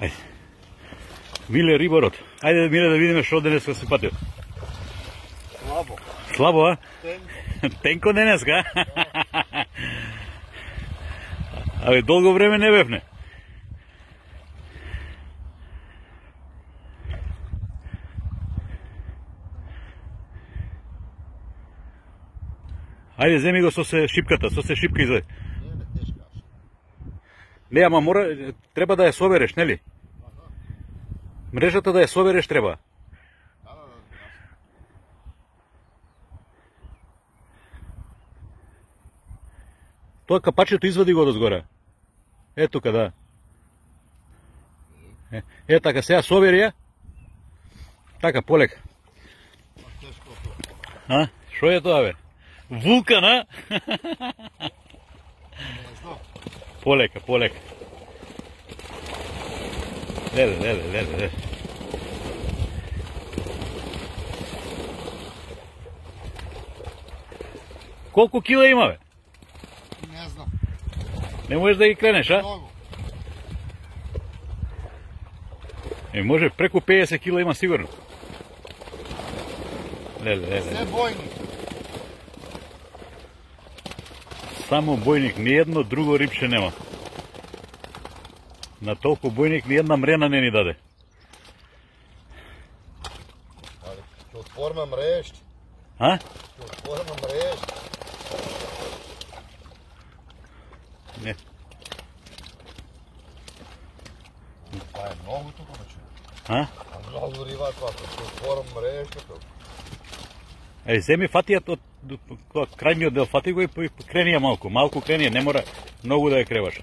Ајде. Миле Риборот. Ајде, Миле, да видиме што денеска се патил. Слабо. Слабо, а? Тен. Тенко денеска, а? Абе, долго време не бевне. Ајде, земи го со се шипката, со се шипка изај. Не, ама мора, треба да ја собереш, нели? Мрежата да ја собереш треба. Тоа капачето извади го дозгора. Е тука, да. Е, е така, сега собери ја. Така, полек. А? Шо е тоа, бе? Вулкан, а? Не знам. Полека, полека. Леле, леле, леле, леле. Колку кила има, бе? Не знам. Не можеш да ги кренеш, а? Многу. Е, може, преку 50 кила има сигурно. Леле, леле. Се бојни. Само бојник, ни едно друго рипче нема. На толку бојник ни една мрена не ни даде. Али, ќе отвориме мрежи. А? Ќе отвориме мрежи. Не. Па е многу тука, човек. А? А многу риба тоа. Ќе отворам мрежата. Е, земи фатијат од крајниот дел, фати го и крени малку. Малку крени не мора многу да ја креваш.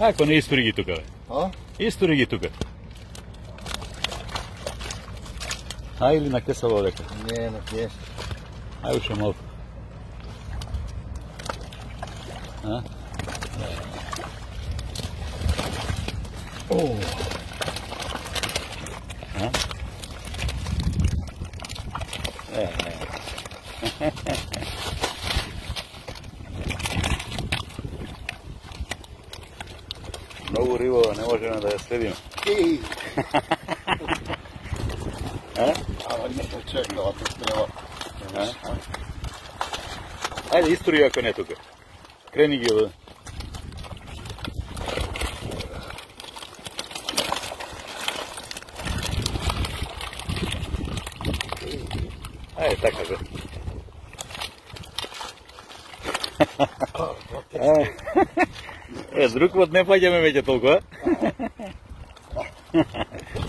Kaj pa ne istorigi tukaj? A? Istorigi tukaj. A ili na kje se bo rekel? Ne, na kje. Ajde še malo. A? Oh. Риба не можеме да ја следиме. Еј. А? Ама не се чекала, тоа треба. А? Ајде, истори ако не тука. Крени ги од... Ајде, така бе. Е, друг пат не паѓаме веќе толку, а?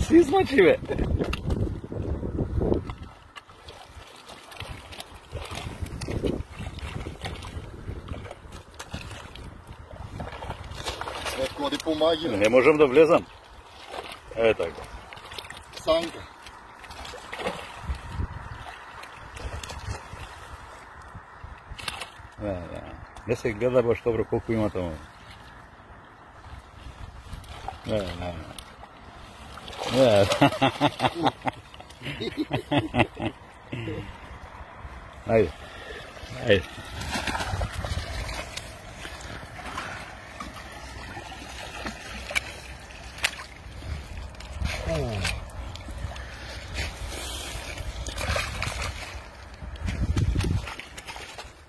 Си измачи, бе. Помаги, Не можам да влезам. Е, така. Санка. Да, да. Не се гледа баш добро колку има таму. Да, да. Да. Ајде. Ајде.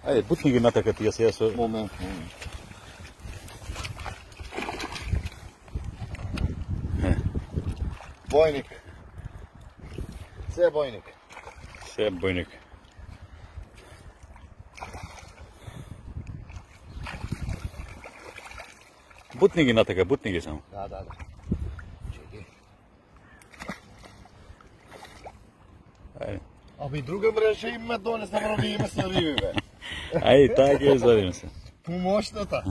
Ајде, бутни ги натака тие сега со... Момент, момент. Бојник. Се бојник. Се бојник. Бутни ги натака, бутни ги само. Да, да, да. Чеки. Ајде. Абе и друга мрежа има донес, ама ви има со риби, бе. Ајде, таа ќе извадиме се. Помошната.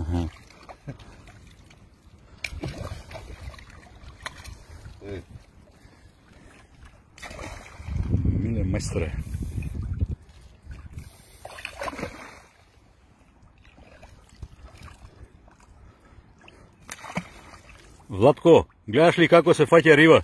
Ајде, мајсторе. Владко, гледаш ли како се фаќа риба?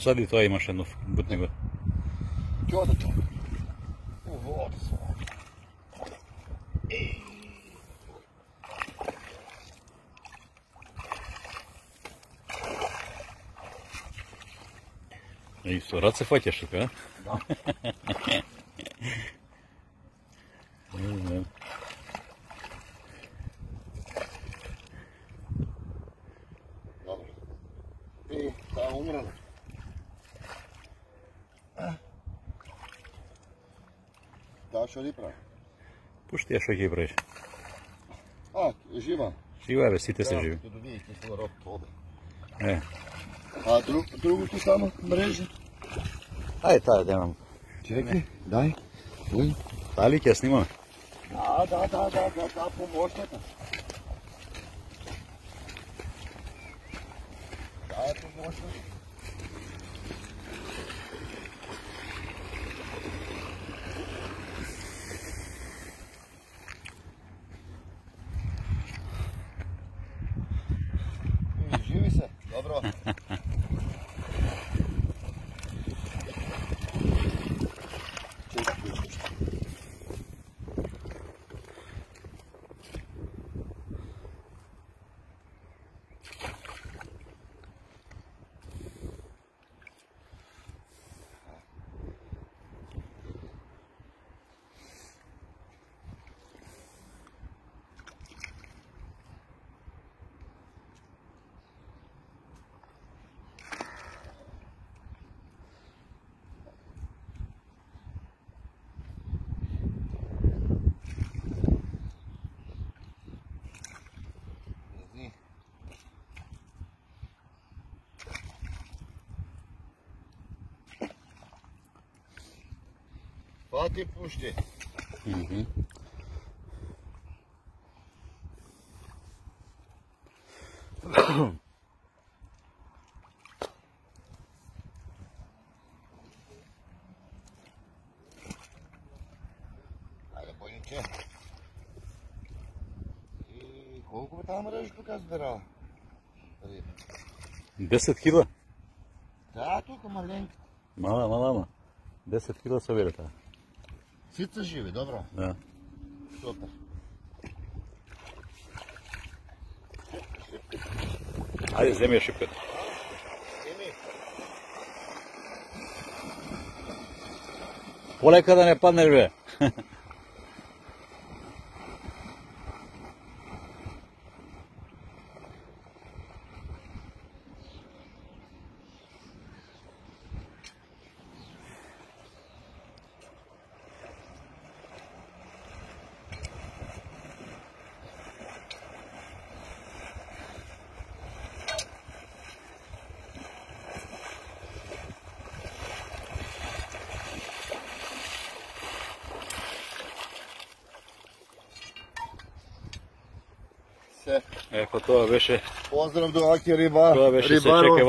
Посади тоа имаш едно бутни го. Ќе оде тоа. У вода се. И со рад се фаќаш така, а? Да. Не знам. Добро. И таа умрела. Таа што ли прави? Пушти ја што ќе правиш. А, е жива. Жива е, бе, сите се Да, живи. Ќе доби кислород оде. Е. А друг, другото само мрежа? Ајде таа да имам. Чекай, дај. Ой. Таа ли ќе ја снимаме? Да, да, да, да, да, да, помощната. Да, е помощната. И Живи се, добро. Чекай, Извини. Фати пушти. Ајде, појниче. И колку бе таа мрежа тука збирала? 10 кила? Да, тука маленка. Мала, мала, ама. 10 кила се бере таа. Сица живи, добро. Да. Супер. Ајде, земи ја шипката. Еми, Полека да не Eko, to je veše... Pozdrav do Aki riba, ribaru.